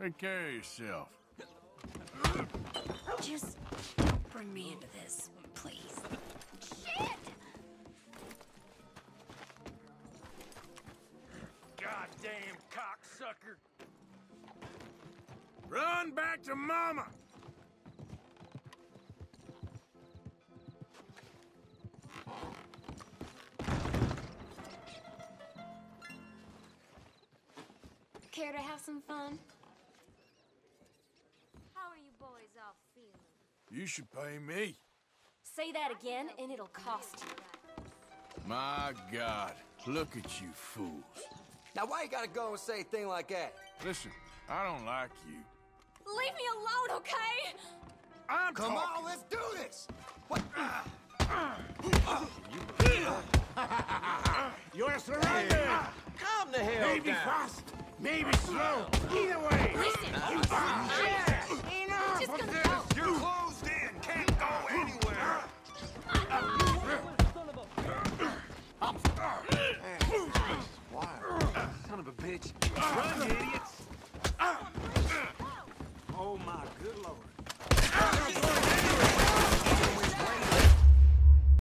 Take care of yourself. Just don't bring me into this, please. Shit! Goddamn cocksucker! Run back to Mama! Care to have some fun? You should pay me. Say that again, and it'll cost you. My God, look at you fools. Now why you gotta go and say a thing like that? Listen, I don't like you. Leave me alone, okay? I'm Come talking. on, let's do this! What? You're surrounded! Calm the hell Maybe down! fast, maybe slow. Either way. Listen, Son bitch. Run, idiots! Oh my good lord.